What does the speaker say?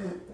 Mm.